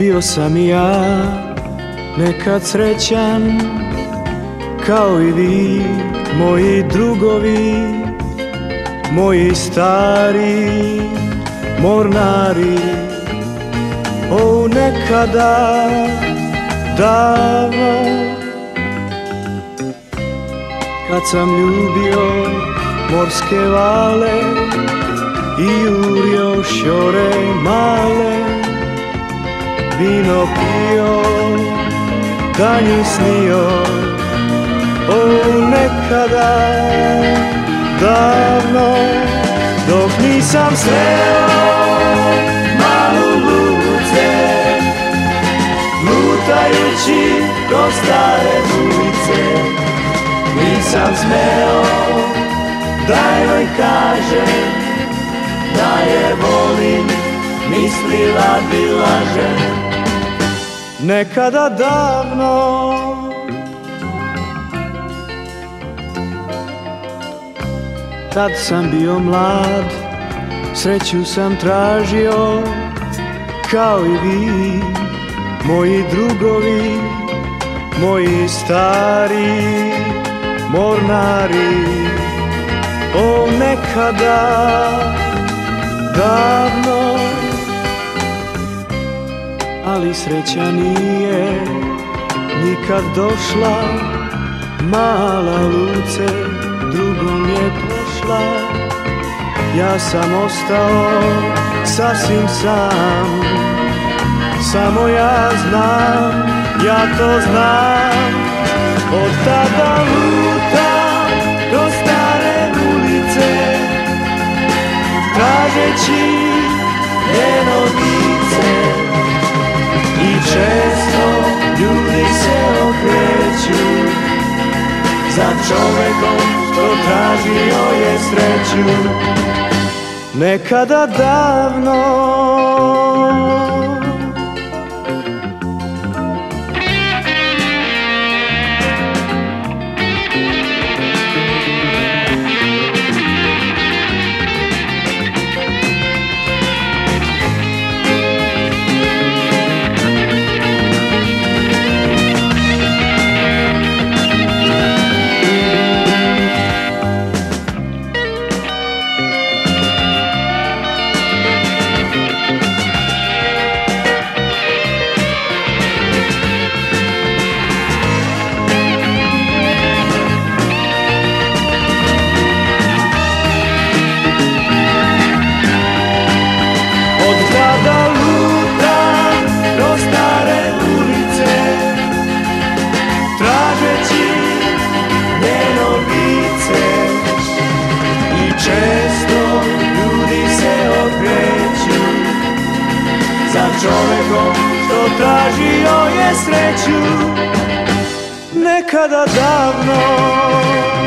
Bio sam i ja nekad srećan Kao i vi, moji drugovi Moji stari mornari. O nekada davno Kad sam ljubio morske vale I jurio šore male Vino pio, danju snio. O nekada davno Dok nisam sreo malu luce Lutajući kroz stare ulice. Nisam smeo da joj kažem Da je volim, mislila bi lažem Nekada davno Tad sam bio mlad, sreću sam tražio Kao i vi, moji drugovi, moji stari mornari. O nekada davno Ali sreća nije nikad došla. Mala luce drugom je prošla. Ja sam ostao sasvim sam. Samo ja znam, ja to znam. Od tada lutam do stare ulice Tražeći njeno čovekom što tražio je sreću. Nekada davno tražio je sreću Nekada davno